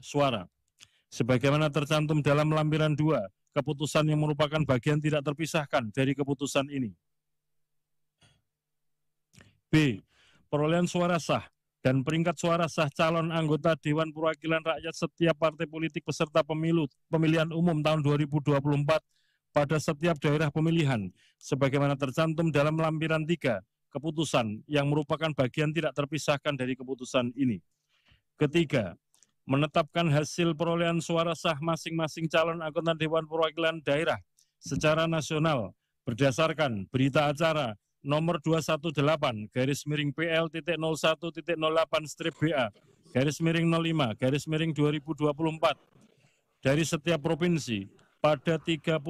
suara. Sebagaimana tercantum dalam lampiran 2, keputusan yang merupakan bagian tidak terpisahkan dari keputusan ini. B. Perolehan suara sah dan peringkat suara sah calon anggota Dewan Perwakilan Rakyat setiap partai politik peserta pemilu pemilihan umum tahun 2024 pada setiap daerah pemilihan, sebagaimana tercantum dalam lampiran 3, keputusan yang merupakan bagian tidak terpisahkan dari keputusan ini. Ketiga, menetapkan hasil perolehan suara sah masing-masing calon anggota Dewan Perwakilan Daerah secara nasional berdasarkan berita acara nomor 218 garis miring PL titik 01 titik 08 strip BA garis miring 05 garis miring 2024 dari setiap provinsi pada 38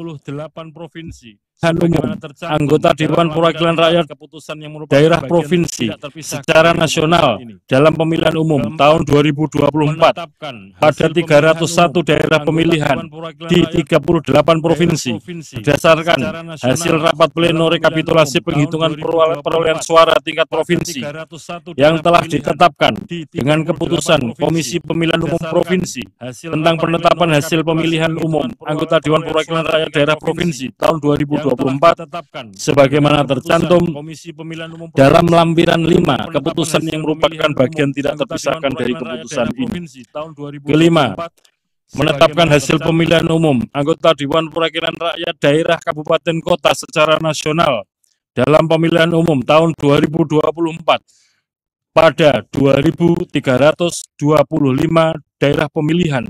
provinsi umum anggota Dewan Perwakilan Rakyat daerah provinsi secara nasional dalam pemilihan umum tahun 2024 pada 301 daerah pemilihan di 38 provinsi berdasarkan hasil rapat pleno rekapitulasi penghitungan perolehan suara tingkat provinsi yang telah ditetapkan dengan keputusan Komisi Pemilihan Umum Provinsi tentang penetapan hasil pemilihan umum anggota Dewan Perwakilan Rakyat Daerah Provinsi tahun 2024 2024 sebagaimana tercantum dalam lampiran 5 keputusan yang merupakan bagian tidak terpisahkan dari keputusan ini. Kelima, menetapkan hasil pemilihan umum anggota Dewan Perwakilan Rakyat Daerah Kabupaten Kota secara nasional dalam pemilihan umum tahun 2024 pada 2.325 daerah pemilihan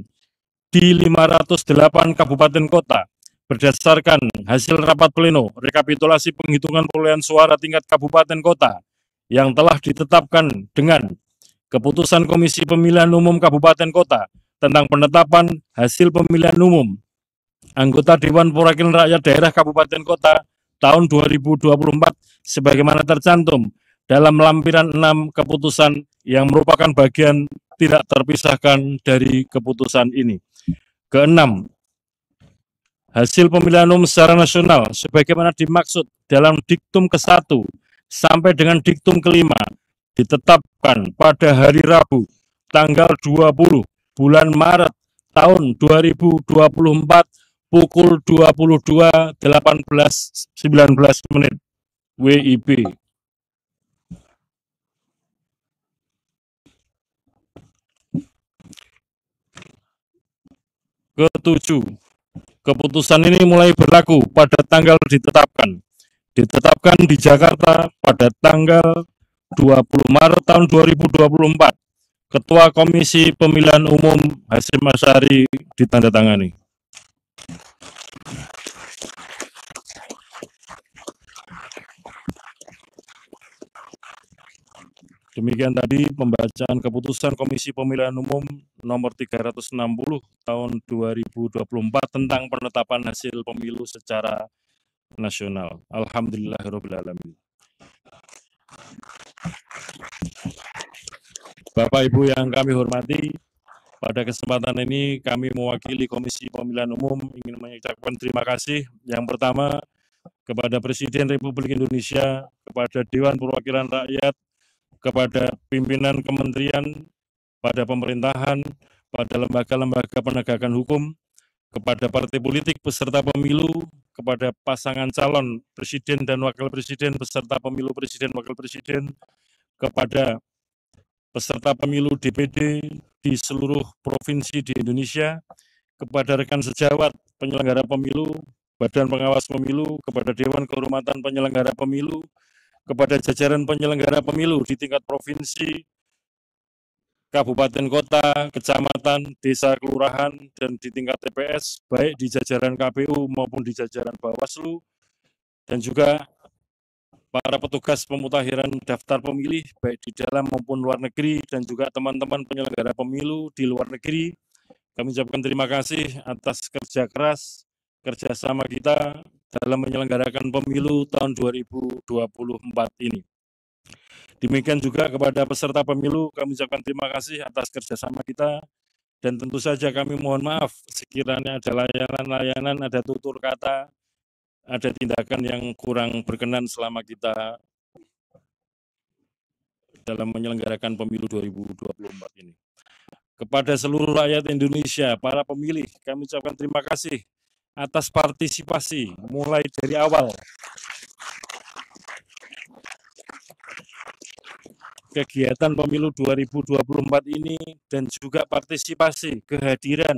di 508 kabupaten kota berdasarkan hasil rapat pleno rekapitulasi penghitungan perolehan suara tingkat kabupaten kota yang telah ditetapkan dengan keputusan Komisi Pemilihan Umum Kabupaten Kota tentang penetapan hasil pemilihan umum anggota Dewan Perwakilan Rakyat Daerah Kabupaten Kota tahun 2024 sebagaimana tercantum dalam lampiran 6 keputusan yang merupakan bagian tidak terpisahkan dari keputusan ini. Keenam, hasil pemilihan umum secara nasional sebagaimana dimaksud dalam diktum ke-1 sampai dengan diktum kelima ditetapkan pada hari Rabu tanggal 20 bulan Maret tahun 2024 pukul 22.18.19 menit WIB. Ketujuh, Keputusan ini mulai berlaku pada tanggal ditetapkan. Ditetapkan di Jakarta pada tanggal 20 Maret tahun 2024. Ketua Komisi Pemilihan Umum Hasim Asyari ditandatangani. Demikian tadi pembacaan keputusan Komisi Pemilihan Umum nomor 360 tahun 2024 tentang penetapan hasil pemilu secara nasional. Alhamdulillahirrahmanirrahim. Bapak Ibu yang kami hormati, pada kesempatan ini kami mewakili Komisi Pemilihan Umum ingin mengucapkan terima kasih yang pertama kepada Presiden Republik Indonesia, kepada Dewan Perwakilan Rakyat, kepada pimpinan kementerian, pada pemerintahan, pada lembaga-lembaga penegakan hukum, kepada partai politik peserta pemilu, kepada pasangan calon presiden dan wakil presiden peserta pemilu presiden wakil presiden, kepada peserta pemilu DPD di seluruh provinsi di Indonesia, kepada rekan sejawat penyelenggara pemilu, Badan Pengawas Pemilu, kepada Dewan Kehormatan Penyelenggara Pemilu, kepada jajaran penyelenggara pemilu di tingkat provinsi, kabupaten kota, kecamatan, desa, kelurahan, dan di tingkat TPS, baik di jajaran KPU maupun di jajaran Bawaslu, dan juga para petugas pemutakhiran daftar pemilih, baik di dalam maupun luar negeri, dan juga teman-teman penyelenggara pemilu di luar negeri. Kami ucapkan terima kasih atas kerja keras, kerjasama kita dalam menyelenggarakan pemilu tahun 2024 ini. Demikian juga kepada peserta pemilu, kami ucapkan terima kasih atas kerjasama kita, dan tentu saja kami mohon maaf sekiranya ada layanan-layanan, ada tutur kata, ada tindakan yang kurang berkenan selama kita dalam menyelenggarakan pemilu 2024 ini. kepada seluruh rakyat Indonesia, para pemilih, kami ucapkan terima kasih atas partisipasi mulai dari awal. Kegiatan pemilu 2024 ini dan juga partisipasi kehadiran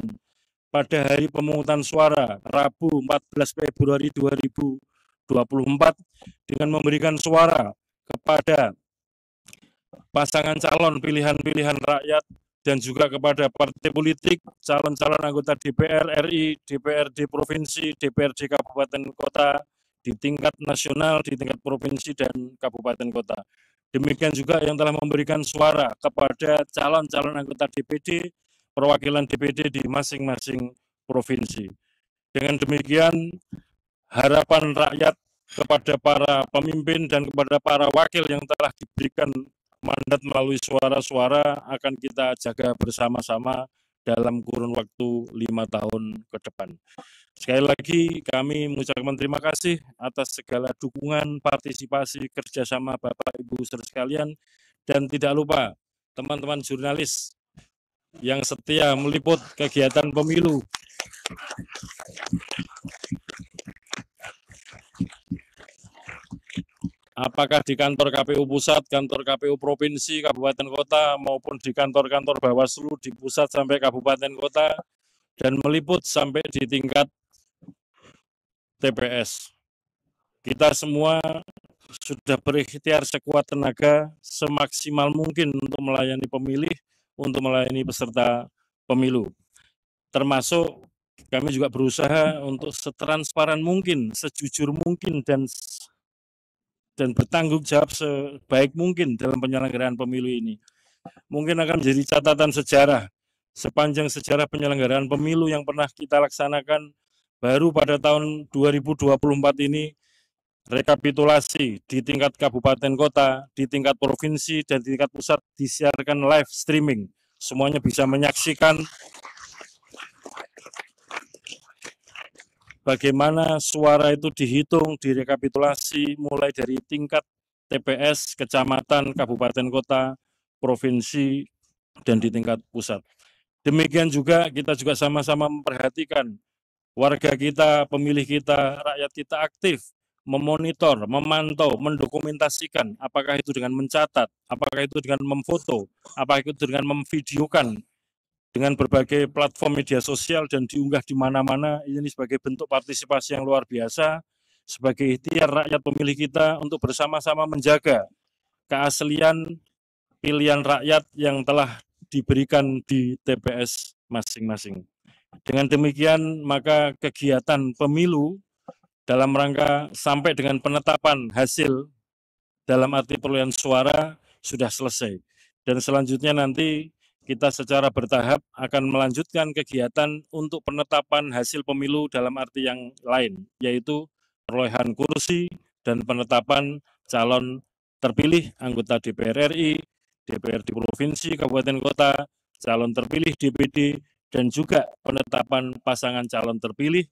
pada hari pemungutan suara Rabu 14 Februari 2024 dengan memberikan suara kepada pasangan calon pilihan-pilihan rakyat dan juga kepada partai politik, calon-calon anggota DPR RI, DPRD provinsi, DPRD kabupaten kota di tingkat nasional, di tingkat provinsi dan kabupaten kota. Demikian juga yang telah memberikan suara kepada calon-calon anggota DPD, perwakilan DPD di masing-masing provinsi. Dengan demikian, harapan rakyat kepada para pemimpin dan kepada para wakil yang telah diberikan mandat melalui suara-suara akan kita jaga bersama-sama dalam kurun waktu lima tahun ke depan. Sekali lagi kami mengucapkan terima kasih atas segala dukungan, partisipasi, kerjasama Bapak Ibu saudara sekalian, dan tidak lupa teman-teman jurnalis yang setia meliput kegiatan pemilu. Apakah di kantor KPU pusat, kantor KPU provinsi, kabupaten kota, maupun di kantor-kantor Bawaslu di pusat sampai kabupaten kota, dan meliput sampai di tingkat TPS. Kita semua sudah berikhtiar sekuat tenaga semaksimal mungkin untuk melayani pemilih, untuk melayani peserta pemilu. Termasuk kami juga berusaha untuk setransparan mungkin, sejujur mungkin, dan dan bertanggung jawab sebaik mungkin dalam penyelenggaraan pemilu ini. Mungkin akan menjadi catatan sejarah sepanjang sejarah penyelenggaraan pemilu yang pernah kita laksanakan baru pada tahun 2024 ini rekapitulasi di tingkat kabupaten kota, di tingkat provinsi, dan di tingkat pusat disiarkan live streaming. Semuanya bisa menyaksikan bagaimana suara itu dihitung, direkapitulasi mulai dari tingkat TPS, kecamatan, kabupaten kota, provinsi, dan di tingkat pusat. Demikian juga kita juga sama-sama memperhatikan warga kita, pemilih kita, rakyat kita aktif memonitor, memantau, mendokumentasikan apakah itu dengan mencatat, apakah itu dengan memfoto, apakah itu dengan memvideokan dengan berbagai platform media sosial dan diunggah di mana-mana ini sebagai bentuk partisipasi yang luar biasa sebagai ikhtiar rakyat pemilih kita untuk bersama-sama menjaga keaslian pilihan rakyat yang telah diberikan di TPS masing-masing. Dengan demikian, maka kegiatan pemilu dalam rangka sampai dengan penetapan hasil dalam arti perolehan suara sudah selesai. Dan selanjutnya nanti kita secara bertahap akan melanjutkan kegiatan untuk penetapan hasil pemilu dalam arti yang lain, yaitu perolehan kursi dan penetapan calon terpilih anggota DPR RI, DPR di provinsi, kabupaten kota, calon terpilih DPD, dan juga penetapan pasangan calon terpilih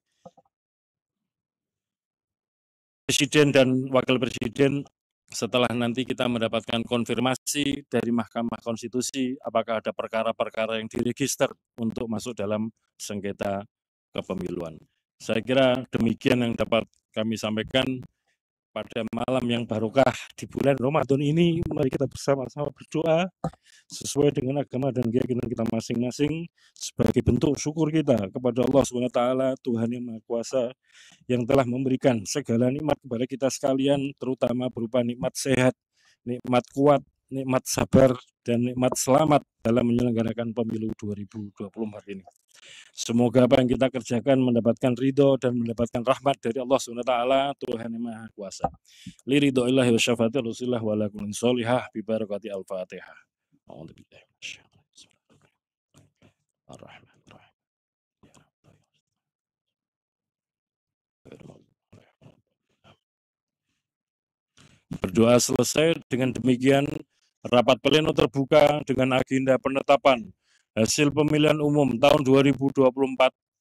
presiden dan wakil presiden setelah nanti kita mendapatkan konfirmasi dari Mahkamah Konstitusi apakah ada perkara-perkara yang diregister untuk masuk dalam sengketa kepemiluan. Saya kira demikian yang dapat kami sampaikan pada malam yang barokah di bulan Ramadan ini mari kita bersama-sama berdoa sesuai dengan agama dan keyakinan kita masing-masing sebagai bentuk syukur kita kepada Allah SWT Tuhan yang Maha Kuasa yang telah memberikan segala nikmat kepada kita sekalian terutama berupa nikmat sehat, nikmat kuat, nikmat sabar dan nikmat selamat dalam menyelenggarakan pemilu 2024 ini. Semoga apa yang kita kerjakan mendapatkan ridho dan mendapatkan rahmat dari Allah SWT, Tuhan yang Maha Kuasa. Li ridho illahi wa syafati rasulillah wa solihah bi barakati al-fatihah. Berdoa selesai dengan demikian rapat pleno terbuka dengan agenda penetapan Hasil pemilihan umum tahun 2024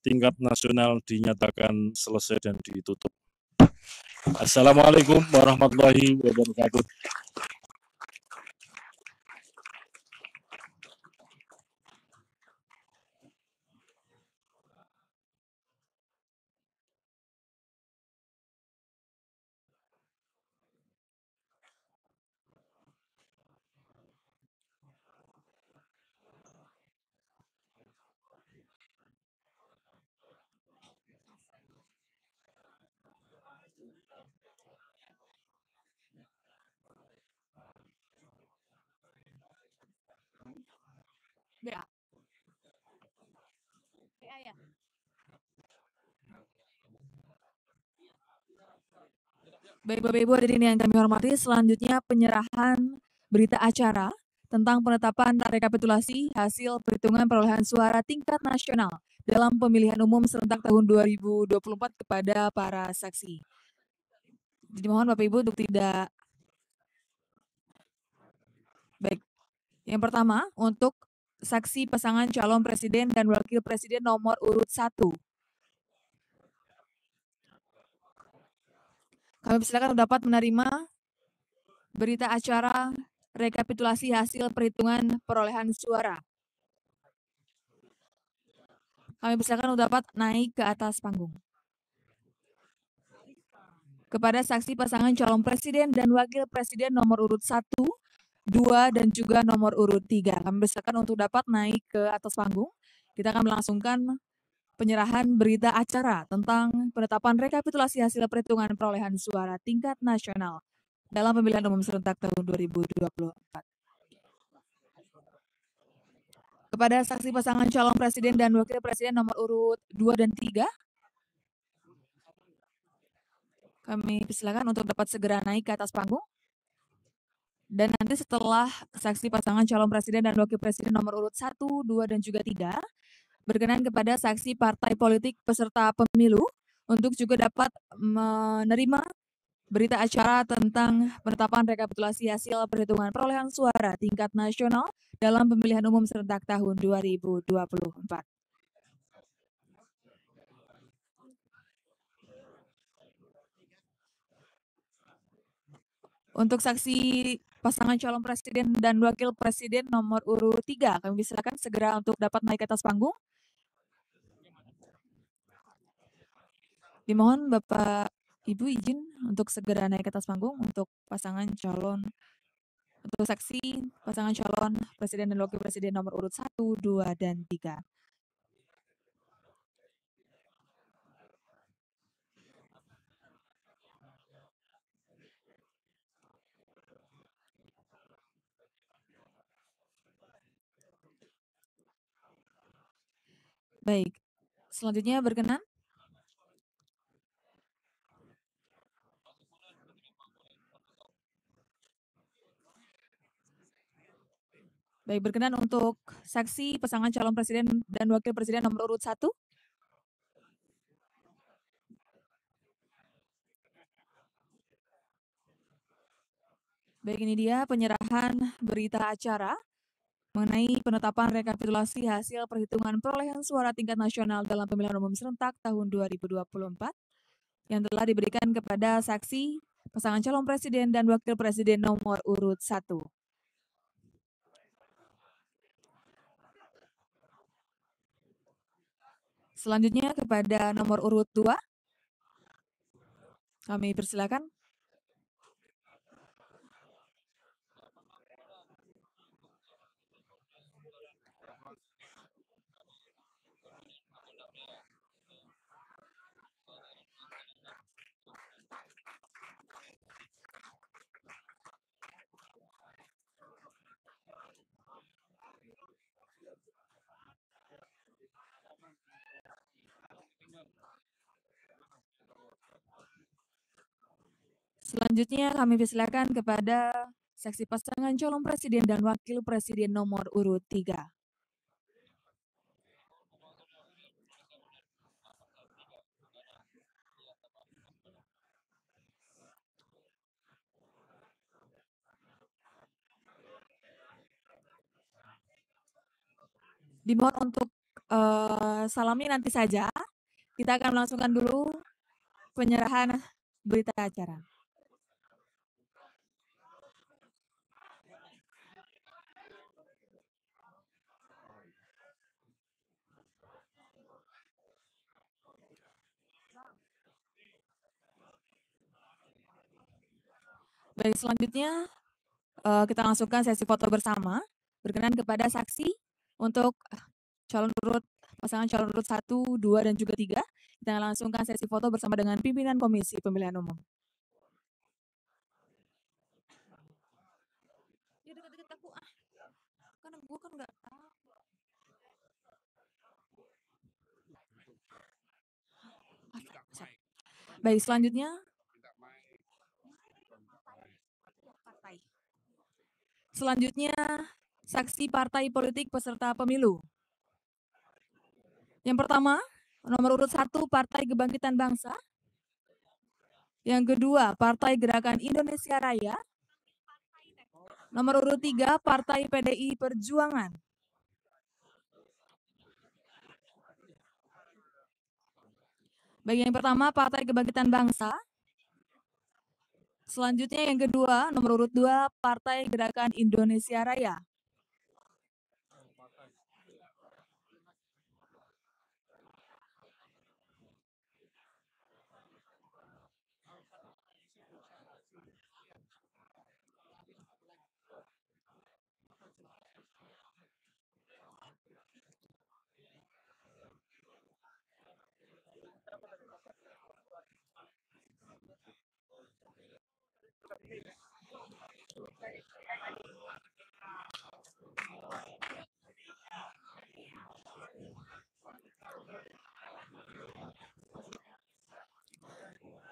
tingkat nasional dinyatakan selesai dan ditutup. Assalamualaikum warahmatullahi wabarakatuh. BA. BA ya. Baik Bapak Ibu hadirin yang kami hormati, selanjutnya penyerahan berita acara tentang penetapan rekapitulasi hasil perhitungan perolehan suara tingkat nasional dalam pemilihan umum serentak tahun 2024 kepada para saksi. Jadi mohon Bapak Ibu untuk tidak Baik. Yang pertama, untuk saksi pasangan calon presiden dan wakil presiden nomor urut 1. Kami persilakan dapat menerima berita acara rekapitulasi hasil perhitungan perolehan suara. Kami persilakan dapat naik ke atas panggung. Kepada saksi pasangan calon presiden dan wakil presiden nomor urut 1, 2, dan juga nomor urut 3. Kami persilakan untuk dapat naik ke atas panggung. Kita akan melangsungkan penyerahan berita acara tentang penetapan rekapitulasi hasil perhitungan perolehan suara tingkat nasional dalam pemilihan umum serentak tahun 2024. Kepada saksi pasangan calon presiden dan wakil presiden nomor urut 2 dan 3, kami persilakan untuk dapat segera naik ke atas panggung. Dan nanti setelah saksi pasangan calon presiden dan wakil presiden nomor urut 1, 2, dan juga 3, berkenan kepada saksi partai politik peserta pemilu untuk juga dapat menerima berita acara tentang penetapan rekapitulasi hasil perhitungan perolehan suara tingkat nasional dalam pemilihan umum serentak tahun 2024. Untuk saksi pasangan calon presiden dan wakil presiden nomor urut 3. Kami silakan segera untuk dapat naik ke atas panggung. Dimohon Bapak Ibu izin untuk segera naik ke atas panggung untuk pasangan calon untuk saksi pasangan calon presiden dan wakil presiden nomor urut 1, 2, dan 3. Baik, selanjutnya berkenan. Baik, berkenan untuk saksi pasangan calon presiden dan wakil presiden nomor urut 1. Baik, ini dia penyerahan berita acara mengenai penetapan rekapitulasi hasil perhitungan perolehan suara tingkat nasional dalam pemilihan umum serentak tahun 2024 yang telah diberikan kepada saksi pasangan calon presiden dan wakil presiden nomor urut 1. Selanjutnya kepada nomor urut 2. Kami persilakan. Selanjutnya kami persilakan kepada saksi pasangan calon presiden dan wakil presiden nomor urut 3. Dimohon untuk uh, salami nanti saja. Kita akan melangsungkan dulu penyerahan berita acara. Baik, selanjutnya uh, kita langsungkan sesi foto bersama. Berkenan kepada saksi untuk eh, calon urut pasangan calon urut 1, 2, dan juga 3. Kita langsungkan sesi foto bersama dengan pimpinan Komisi Pemilihan Umum. Ya dekat-dekat aku ah. Kan gue kan enggak tahu. Baik, selanjutnya Selanjutnya, saksi partai politik peserta pemilu. Yang pertama, nomor urut satu Partai Kebangkitan Bangsa. Yang kedua, Partai Gerakan Indonesia Raya. Nomor urut tiga, Partai PDI Perjuangan. Baik, yang pertama Partai Kebangkitan Bangsa. Selanjutnya yang kedua, nomor urut dua, Partai Gerakan Indonesia Raya.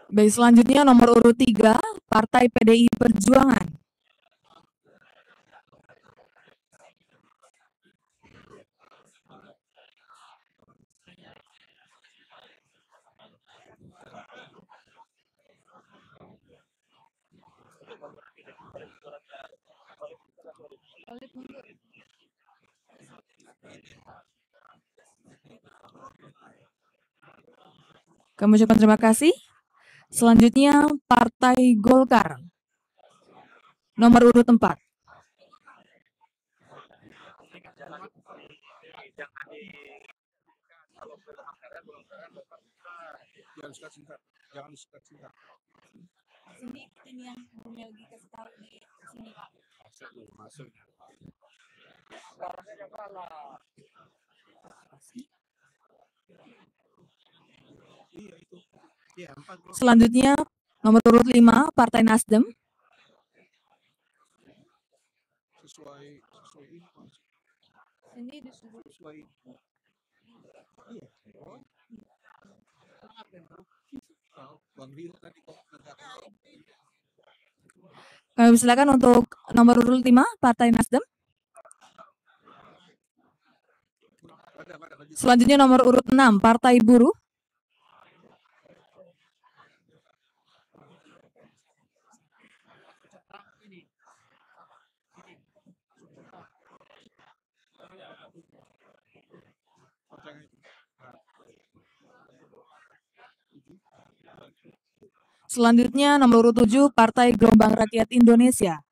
Baik, selanjutnya nomor urut tiga, Partai PDI Perjuangan. Kami ucapkan terima kasih. Selanjutnya Partai Golkar. Nomor urut 4. Jangan singkat-singkat. Jangan singkat-singkat. Sini ini yang lagi kasih tahu di sini Pak. Masuk dulu, masuk. Iya itu. Iya, empat bro. Selanjutnya nomor urut 5 Partai Nasdem. Sesuai sesuai ini. Mas. Ini disuruh Sesuai. Iya. Kami silakan untuk nomor urut 5 Partai Nasdem. Selanjutnya nomor urut 6 Partai Buruh. Pertanyaan itu. Selanjutnya nomor urut 7 Partai Gelombang Rakyat Indonesia.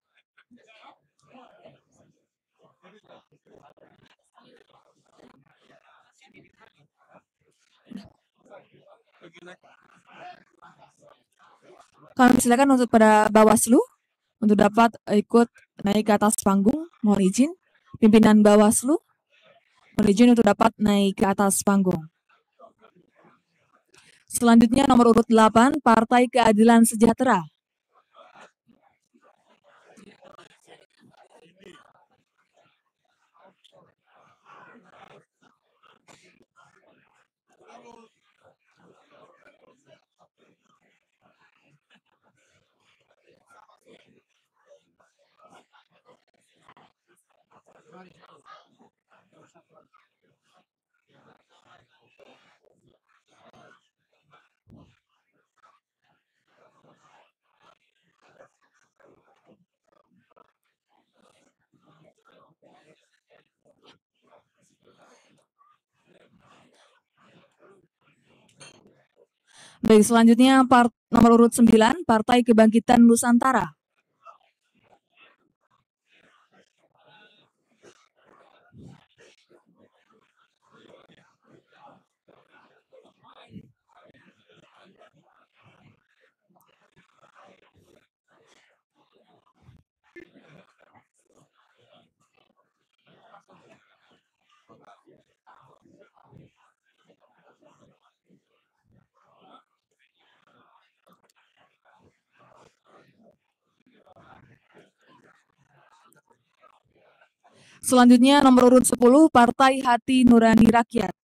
Kami silakan untuk pada Bawaslu untuk dapat ikut naik ke atas panggung. Mohon izin pimpinan Bawaslu mohon izin untuk dapat naik ke atas panggung. Selanjutnya nomor urut 8 Partai Keadilan Sejahtera. Baik, selanjutnya part, nomor urut 9 Partai Kebangkitan Nusantara. Selanjutnya nomor urut 10 Partai Hati Nurani Rakyat.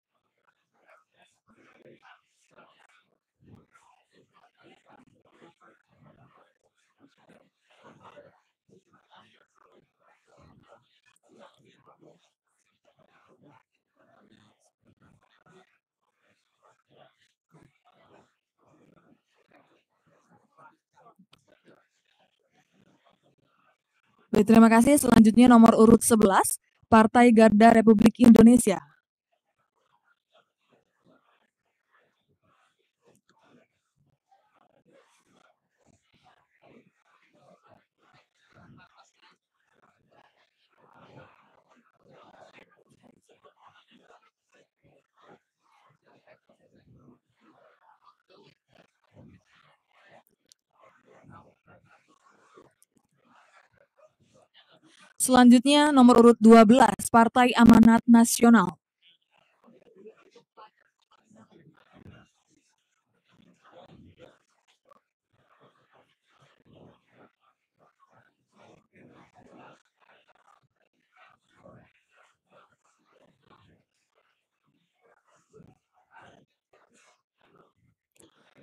Baik, terima kasih. Selanjutnya nomor urut 11, Partai Garda Republik Indonesia. Selanjutnya nomor urut 12, Partai Amanat Nasional.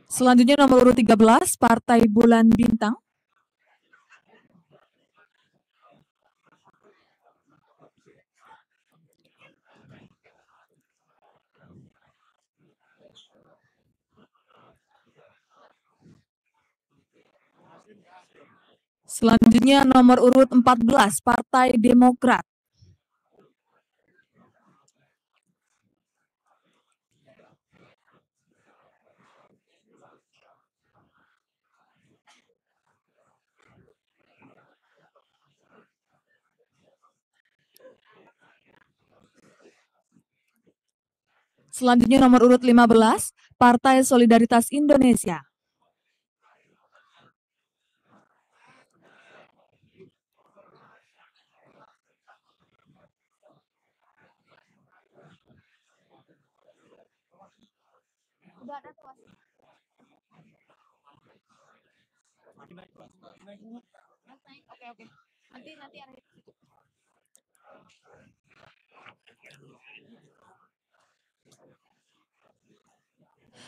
Selanjutnya nomor urut 13, Partai Bulan Bintang. Selanjutnya nomor urut 14, Partai Demokrat. Selanjutnya nomor urut 15, Partai Solidaritas Indonesia.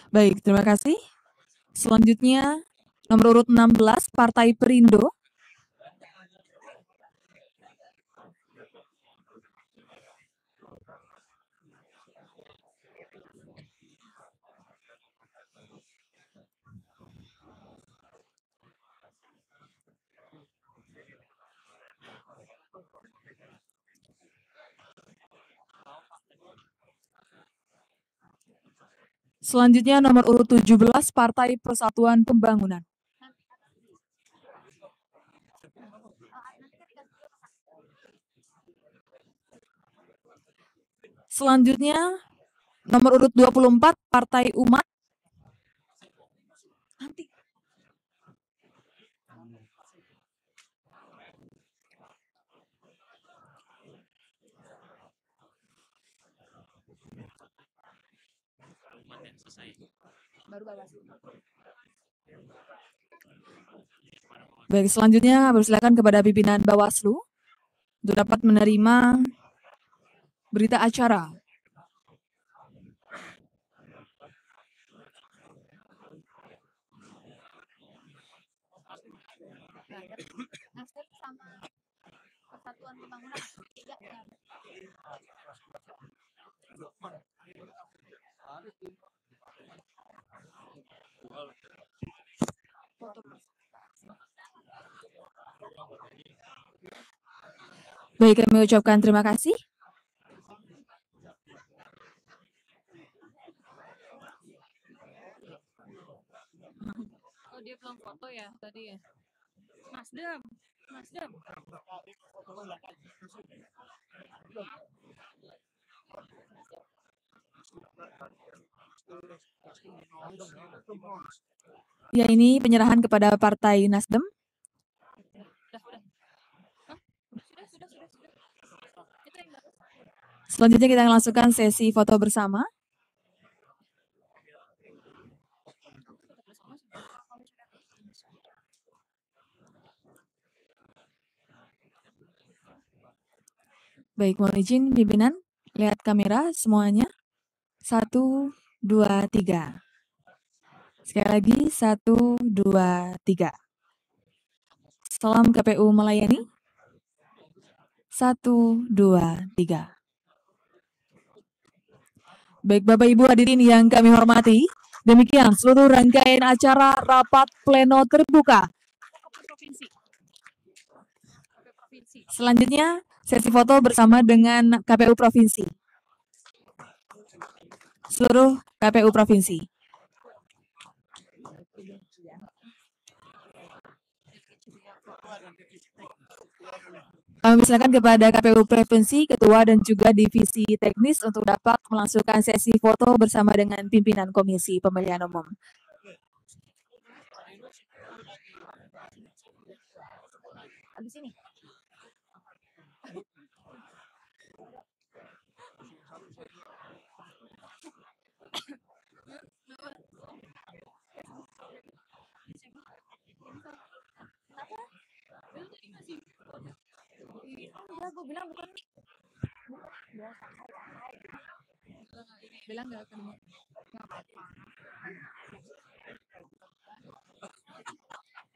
Baik, terima kasih. Selanjutnya nomor urut 16 Partai Perindo. Selanjutnya nomor urut 17 Partai Persatuan Pembangunan. Selanjutnya nomor urut 24 Partai Umat. Baru Baik, selanjutnya bersilakan kepada pimpinan Bawaslu untuk dapat menerima berita acara. Baik, kami ucapkan terima kasih. Oh, dia belum foto ya tadi ya. Nasdem, Nasdem. Ya, ini penyerahan kepada Partai Nasdem. Selanjutnya kita akan langsungkan sesi foto bersama. Baik, mohon izin pimpinan, lihat kamera semuanya. Satu, dua, tiga. Sekali lagi, satu, dua, tiga. Salam KPU melayani. Satu, dua, tiga. Baik Bapak Ibu hadirin yang kami hormati, demikian seluruh rangkaian acara rapat pleno terbuka Selanjutnya, sesi foto bersama dengan KPU Provinsi. Seluruh KPU Provinsi. Kami persilakan kepada KPU Provinsi, Ketua dan juga Divisi Teknis untuk dapat melangsungkan sesi foto bersama dengan pimpinan Komisi Pemilihan Umum. Habis ini. Gue bilang bukan mic. Bilang nggak akan. Nggak apa-apa.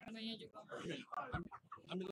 Namanya juga. Ambil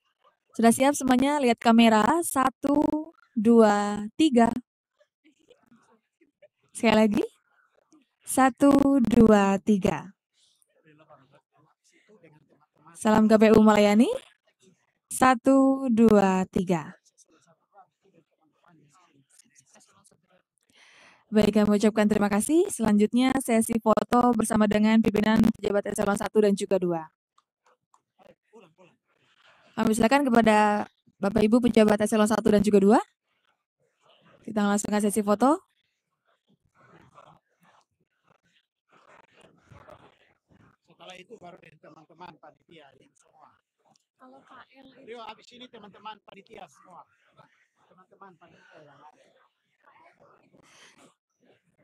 Sudah siap semuanya? Lihat kamera. Satu, dua, tiga. Sekali lagi. Satu, dua, tiga. Salam KPU melayani. Satu, dua, tiga. Baik, kami ucapkan terima kasih. Selanjutnya sesi foto bersama dengan pimpinan pejabat eselon 1 dan juga 2. Kami silakan kepada Bapak Ibu pejabat eselon 1 dan juga 2. Kita langsungkan sesi foto. Setelah itu baru dari teman-teman panitia yang semua. Kalau Pak L Rio habis ini teman-teman panitia semua. Teman-teman panitia yang ada.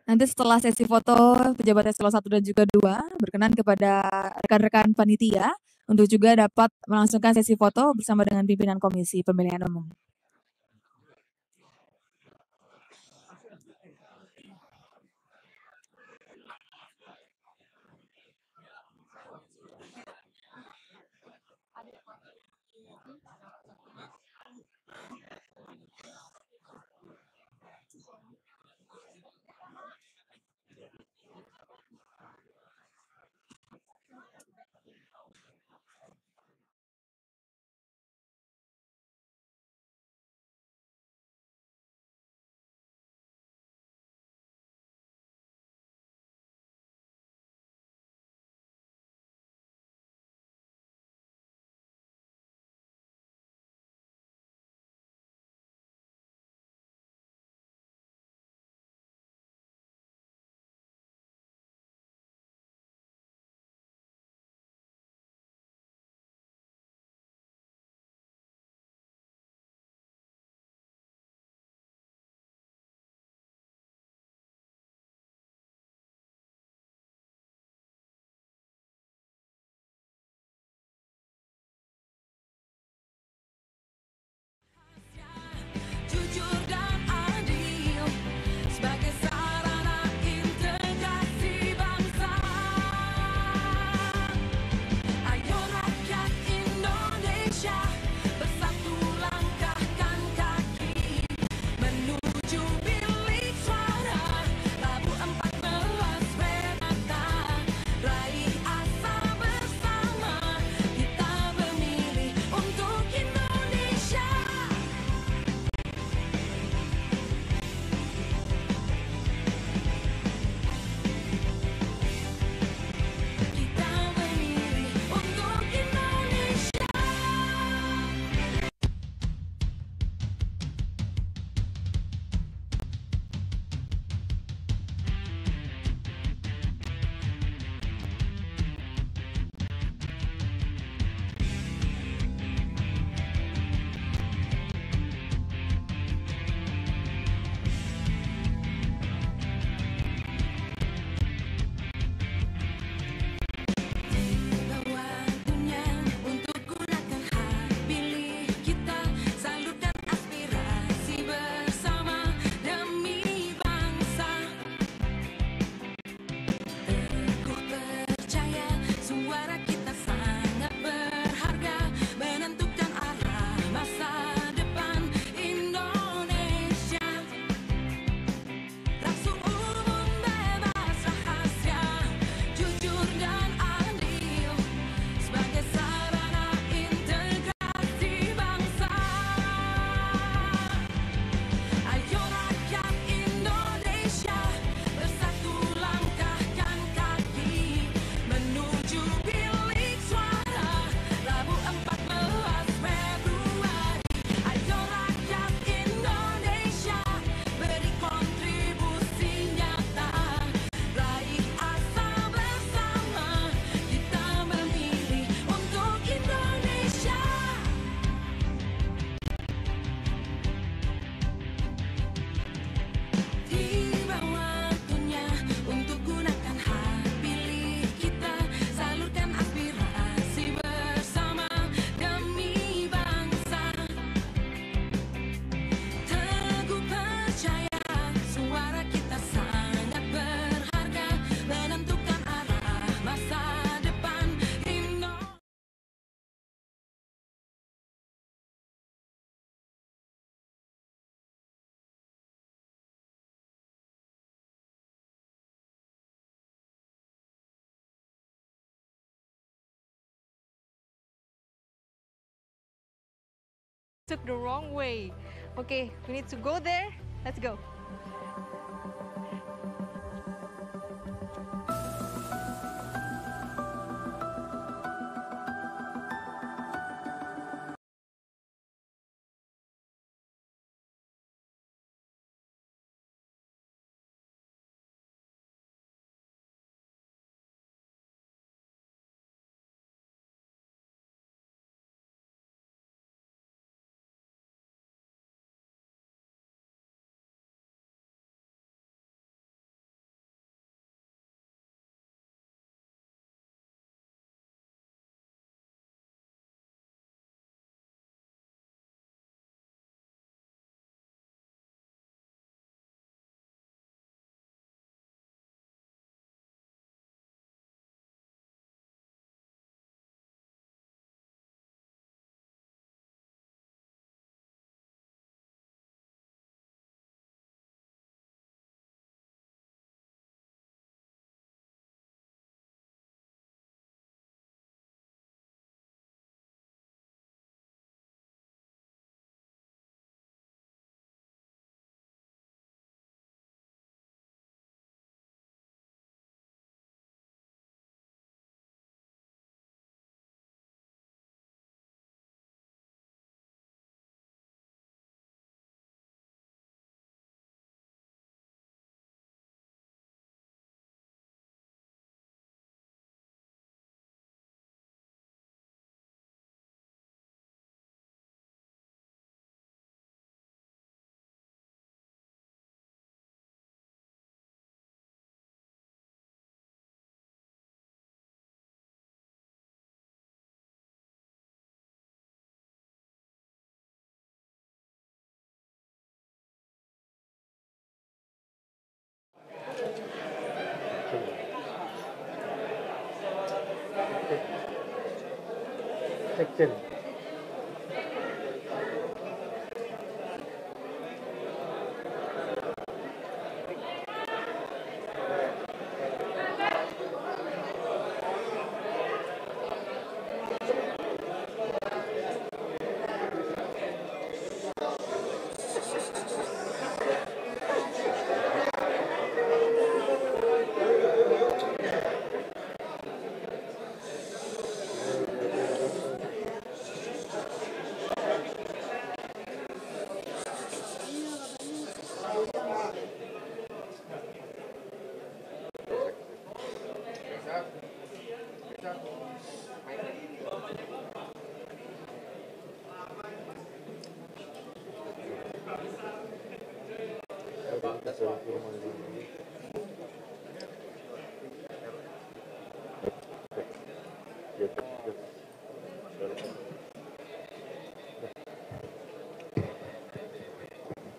Nanti setelah sesi foto pejabat eselon 1 dan juga 2 berkenan kepada rekan-rekan panitia untuk juga dapat melangsungkan sesi foto bersama dengan pimpinan Komisi Pemilihan Umum. Took the wrong way. Okay, we need to go there. Let's go.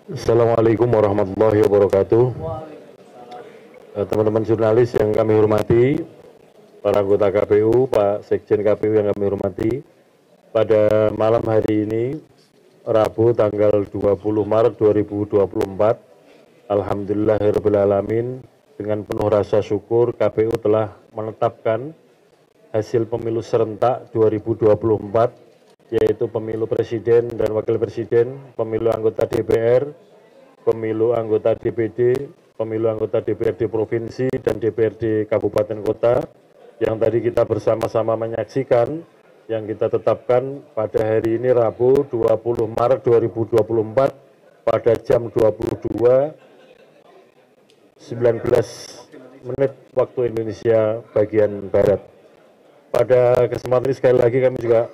Assalamualaikum warahmatullahi wabarakatuh. Eh, Teman-teman jurnalis yang kami hormati, para anggota KPU, Pak Sekjen KPU yang kami hormati, pada malam hari ini, Rabu tanggal 20 Maret 2024, Alhamdulillahirrahmanirrahim, dengan penuh rasa syukur KPU telah menetapkan hasil pemilu serentak 2024 yaitu pemilu presiden dan wakil presiden, pemilu anggota DPR, pemilu anggota DPD, pemilu anggota DPRD provinsi dan DPRD kabupaten kota yang tadi kita bersama-sama menyaksikan yang kita tetapkan pada hari ini Rabu 20 Maret 2024 pada jam 22 19 menit waktu Indonesia bagian Barat. Pada kesempatan ini sekali lagi kami juga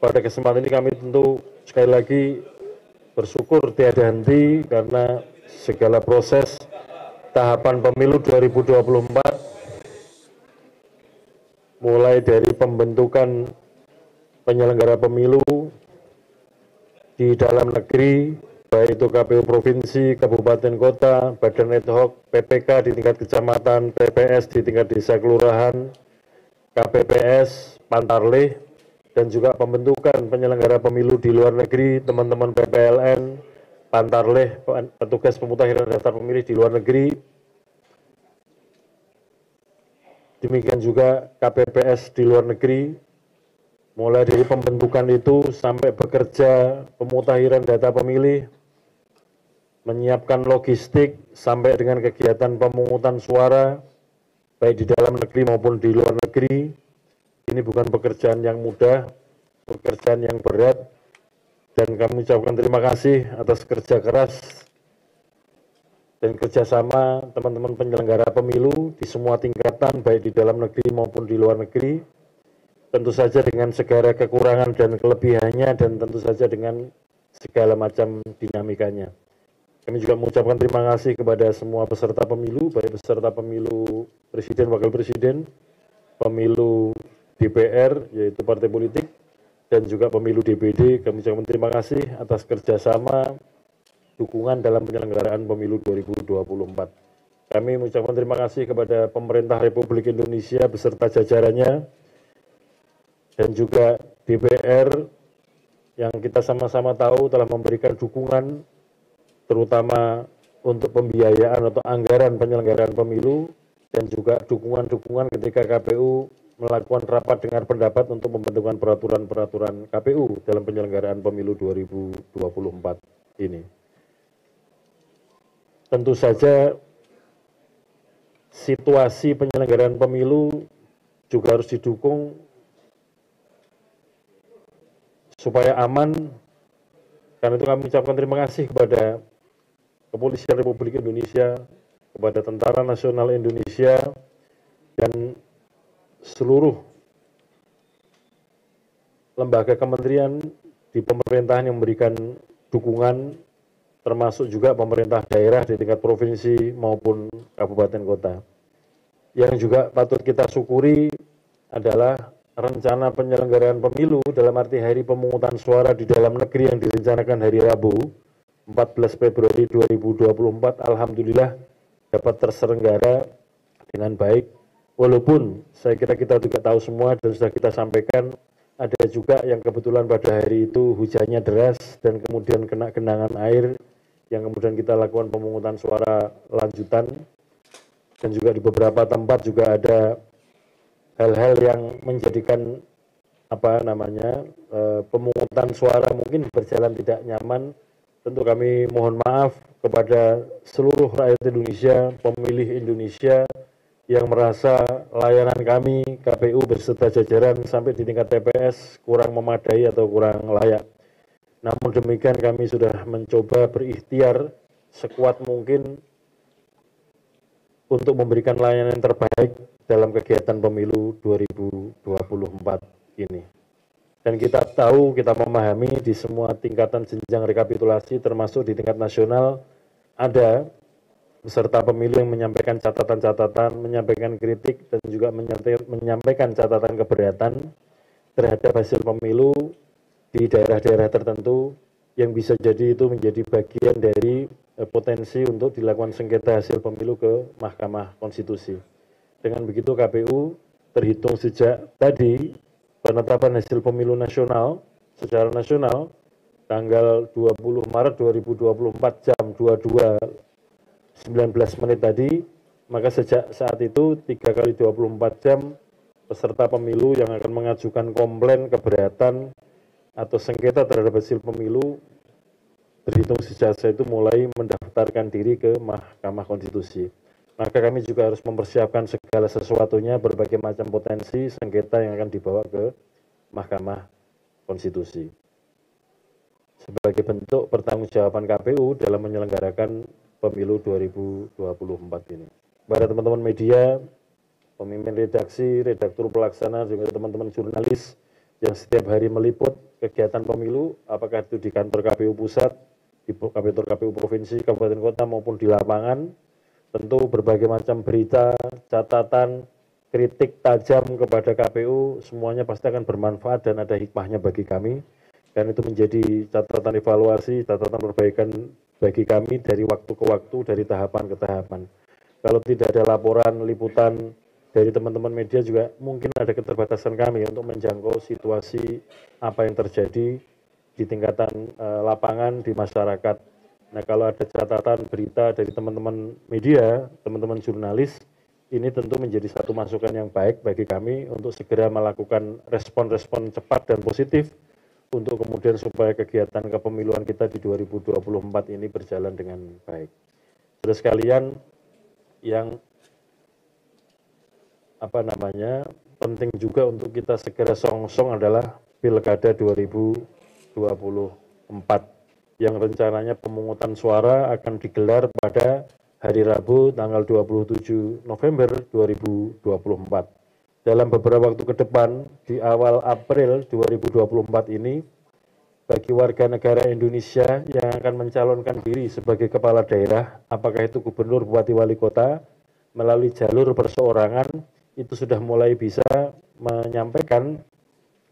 pada kesempatan ini kami tentu sekali lagi bersyukur tiada henti karena segala proses tahapan pemilu 2024 mulai dari pembentukan penyelenggara pemilu di dalam negeri baik itu KPU provinsi, kabupaten kota, badan ad hoc, PPK di tingkat kecamatan, PPS di tingkat desa kelurahan, KPPS, Pantarlih, dan juga pembentukan penyelenggara pemilu di luar negeri, teman-teman PPLN, Pantarleh, petugas pemutahiran daftar pemilih di luar negeri. Demikian juga KPPS di luar negeri mulai dari pembentukan itu sampai bekerja pemutakhiran data pemilih, menyiapkan logistik sampai dengan kegiatan pemungutan suara, baik di dalam negeri maupun di luar negeri. Ini bukan pekerjaan yang mudah, pekerjaan yang berat, dan kami ucapkan terima kasih atas kerja keras dan kerjasama teman-teman penyelenggara pemilu di semua tingkatan, baik di dalam negeri maupun di luar negeri. Tentu saja dengan segala kekurangan dan kelebihannya, dan tentu saja dengan segala macam dinamikanya. Kami juga mengucapkan terima kasih kepada semua peserta pemilu, baik peserta pemilu presiden, wakil presiden, pemilu DPR, yaitu partai politik, dan juga pemilu DPD. Kami ucapkan terima kasih atas kerjasama dukungan dalam penyelenggaraan pemilu 2024. Kami mengucapkan terima kasih kepada pemerintah Republik Indonesia beserta jajarannya dan juga DPR yang kita sama-sama tahu telah memberikan dukungan terutama untuk pembiayaan atau anggaran penyelenggaraan pemilu dan juga dukungan-dukungan ketika KPU melakukan rapat dengar pendapat untuk pembentukan peraturan-peraturan KPU dalam penyelenggaraan pemilu 2024 ini tentu saja situasi penyelenggaraan pemilu juga harus didukung supaya aman. Karena itu kami ucapkan terima kasih kepada Kepolisian Republik Indonesia, kepada Tentara Nasional Indonesia, dan seluruh lembaga kementerian di pemerintahan yang memberikan dukungan termasuk juga pemerintah daerah di tingkat provinsi maupun kabupaten kota. Yang juga patut kita syukuri adalah rencana penyelenggaraan pemilu dalam arti hari pemungutan suara di dalam negeri yang direncanakan hari Rabu 14 Februari 2024 Alhamdulillah dapat terselenggara dengan baik walaupun saya kira kita juga tahu semua dan sudah kita sampaikan ada juga yang kebetulan pada hari itu hujannya deras dan kemudian kena genangan air yang kemudian kita lakukan pemungutan suara lanjutan. Dan juga di beberapa tempat juga ada hal-hal yang menjadikan apa namanya e, pemungutan suara mungkin berjalan tidak nyaman. Tentu kami mohon maaf kepada seluruh rakyat Indonesia pemilih Indonesia yang merasa layanan kami KPU berserta jajaran sampai di tingkat TPS kurang memadai atau kurang layak namun demikian kami sudah mencoba berikhtiar sekuat mungkin untuk memberikan layanan terbaik dalam kegiatan pemilu 2024 ini. Dan kita tahu, kita memahami di semua tingkatan jenjang rekapitulasi termasuk di tingkat nasional ada peserta pemilu yang menyampaikan catatan-catatan, menyampaikan kritik dan juga menyampaikan catatan keberatan terhadap hasil pemilu di daerah-daerah tertentu yang bisa jadi itu menjadi bagian dari eh, potensi untuk dilakukan sengketa hasil pemilu ke Mahkamah Konstitusi. Dengan begitu KPU terhitung sejak tadi penetapan hasil pemilu nasional secara nasional tanggal 20 Maret 2024 jam 22 19 menit tadi maka sejak saat itu 3 kali 24 jam peserta pemilu yang akan mengajukan komplain keberatan atau sengketa terhadap hasil pemilu terhitung sejak saya itu mulai mendaftarkan diri ke Mahkamah Konstitusi. Maka kami juga harus mempersiapkan segala sesuatunya berbagai macam potensi sengketa yang akan dibawa ke Mahkamah Konstitusi. Sebagai bentuk pertanggungjawaban KPU dalam menyelenggarakan pemilu 2024 ini. Kepada teman-teman media, pemimpin redaksi, redaktur pelaksana, juga teman-teman jurnalis yang setiap hari meliput kegiatan pemilu, apakah itu di kantor KPU pusat, di kantor KPU provinsi, kabupaten kota maupun di lapangan, tentu berbagai macam berita, catatan, kritik tajam kepada KPU semuanya pasti akan bermanfaat dan ada hikmahnya bagi kami. Dan itu menjadi catatan evaluasi, catatan perbaikan bagi kami dari waktu ke waktu, dari tahapan ke tahapan. Kalau tidak ada laporan, liputan, dari teman-teman media juga mungkin ada keterbatasan kami untuk menjangkau situasi apa yang terjadi di tingkatan uh, lapangan di masyarakat. Nah, kalau ada catatan berita dari teman-teman media, teman-teman jurnalis ini tentu menjadi satu masukan yang baik bagi kami untuk segera melakukan respon-respon cepat dan positif untuk kemudian supaya kegiatan kepemiluan kita di 2024 ini berjalan dengan baik. Saudara sekalian, yang apa namanya penting juga untuk kita segera song-song adalah Pilkada 2024 yang rencananya pemungutan suara akan digelar pada hari Rabu tanggal 27 November 2024. Dalam beberapa waktu ke depan, di awal April 2024 ini, bagi warga negara Indonesia yang akan mencalonkan diri sebagai kepala daerah, apakah itu gubernur, bupati, wali kota, melalui jalur perseorangan, itu sudah mulai bisa menyampaikan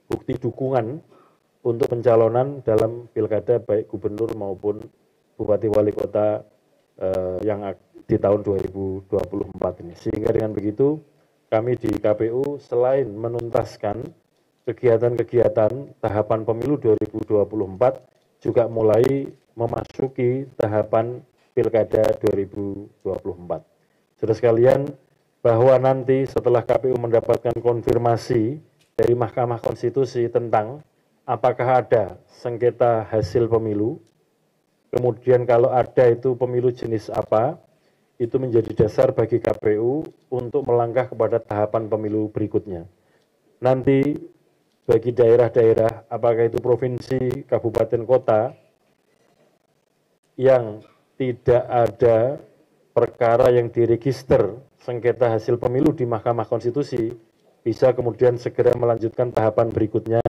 bukti dukungan untuk pencalonan dalam pilkada baik gubernur maupun bupati wali kota eh, yang di tahun 2024 ini. Sehingga dengan begitu kami di KPU selain menuntaskan kegiatan-kegiatan tahapan pemilu 2024 juga mulai memasuki tahapan pilkada 2024. Saudara sekalian, bahwa nanti setelah KPU mendapatkan konfirmasi dari Mahkamah Konstitusi tentang apakah ada sengketa hasil pemilu, kemudian kalau ada itu pemilu jenis apa, itu menjadi dasar bagi KPU untuk melangkah kepada tahapan pemilu berikutnya. Nanti bagi daerah-daerah, apakah itu provinsi, kabupaten, kota, yang tidak ada perkara yang diregister sengketa hasil pemilu di Mahkamah Konstitusi, bisa kemudian segera melanjutkan tahapan berikutnya,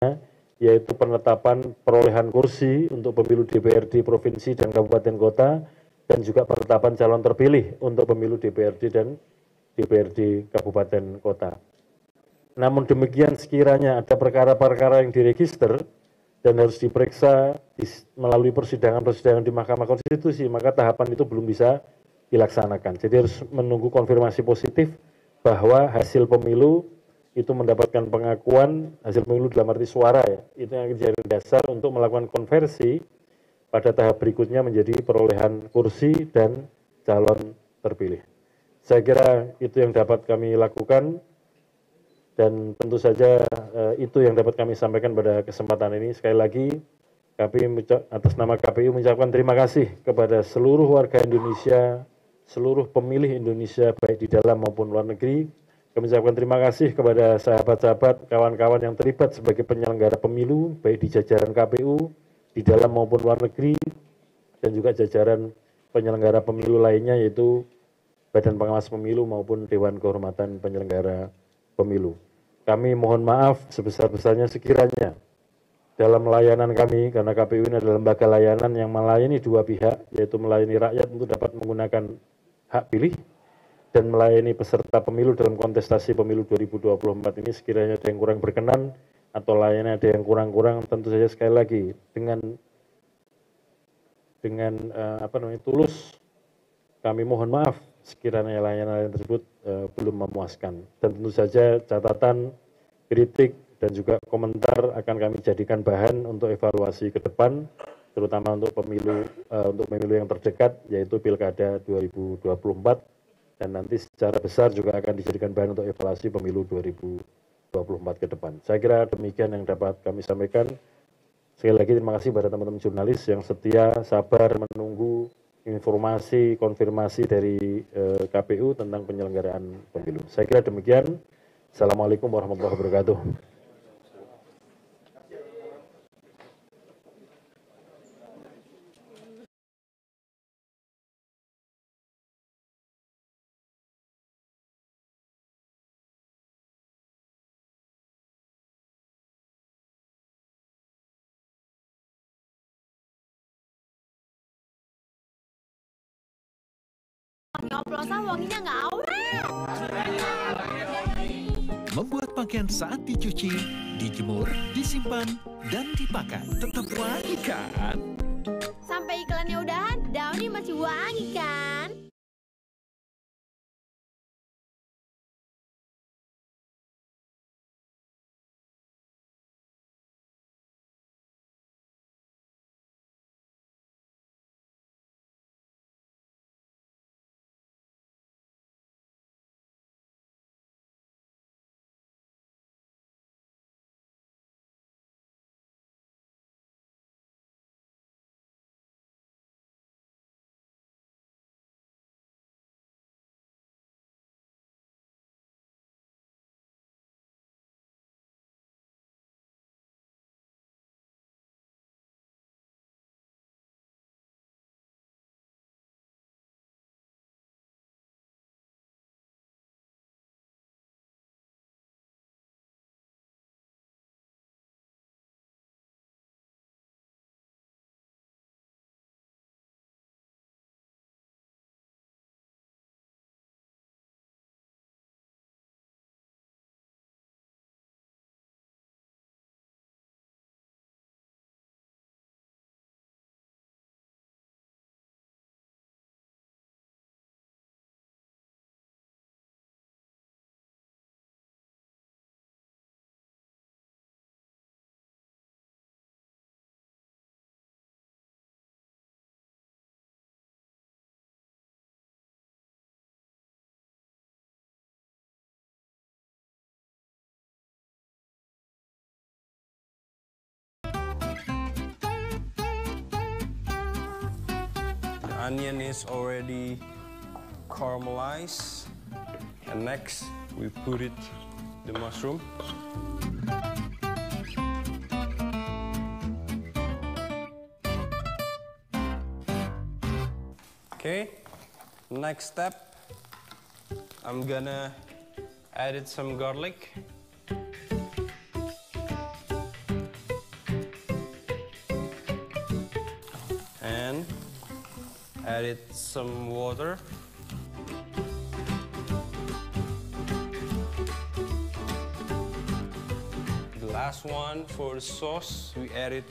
yaitu penetapan perolehan kursi untuk pemilu DPRD provinsi dan kabupaten kota, dan juga penetapan calon terpilih untuk pemilu DPRD dan DPRD kabupaten kota. Namun demikian sekiranya ada perkara-perkara yang diregister dan harus diperiksa melalui persidangan-persidangan di Mahkamah Konstitusi, maka tahapan itu belum bisa dilaksanakan. Jadi harus menunggu konfirmasi positif bahwa hasil pemilu itu mendapatkan pengakuan hasil pemilu dalam arti suara ya, itu yang jadi dasar untuk melakukan konversi pada tahap berikutnya menjadi perolehan kursi dan calon terpilih. Saya kira itu yang dapat kami lakukan dan tentu saja eh, itu yang dapat kami sampaikan pada kesempatan ini. Sekali lagi, KPU atas nama KPU mengucapkan terima kasih kepada seluruh warga Indonesia, seluruh pemilih Indonesia baik di dalam maupun luar negeri. Kami ucapkan terima kasih kepada sahabat-sahabat, kawan-kawan yang terlibat sebagai penyelenggara pemilu, baik di jajaran KPU, di dalam maupun luar negeri dan juga jajaran penyelenggara pemilu lainnya yaitu Badan Pengawas Pemilu maupun Dewan Kehormatan Penyelenggara Pemilu. Kami mohon maaf sebesar-besarnya sekiranya dalam layanan kami, karena KPU ini adalah lembaga layanan yang melayani dua pihak, yaitu melayani rakyat untuk dapat menggunakan hak pilih dan melayani peserta pemilu dalam kontestasi pemilu 2024 ini sekiranya ada yang kurang berkenan atau lainnya ada yang kurang-kurang tentu saja sekali lagi dengan dengan uh, apa namanya tulus kami mohon maaf sekiranya layanan tersebut uh, belum memuaskan. Dan tentu saja catatan kritik dan juga komentar akan kami jadikan bahan untuk evaluasi ke depan terutama untuk pemilu uh, untuk pemilu yang terdekat yaitu pilkada 2024 dan nanti secara besar juga akan dijadikan bahan untuk evaluasi pemilu 2024 24 ke depan. Saya kira demikian yang dapat kami sampaikan. Sekali lagi terima kasih kepada teman-teman jurnalis yang setia, sabar menunggu informasi, konfirmasi dari eh, KPU tentang penyelenggaraan pemilu. Saya kira demikian. Assalamualaikum warahmatullahi wabarakatuh. Nyoplosan wanginya nggak awet. Membuat pakaian saat dicuci, dijemur, disimpan, dan dipakai tetap wangi kan? Sampai iklannya udahan, daunnya masih wangi kan? Onion is already caramelized. And next, we put it the mushroom. Okay, next step, I'm gonna add it some garlic. Add it some water. The last one for the sauce, we added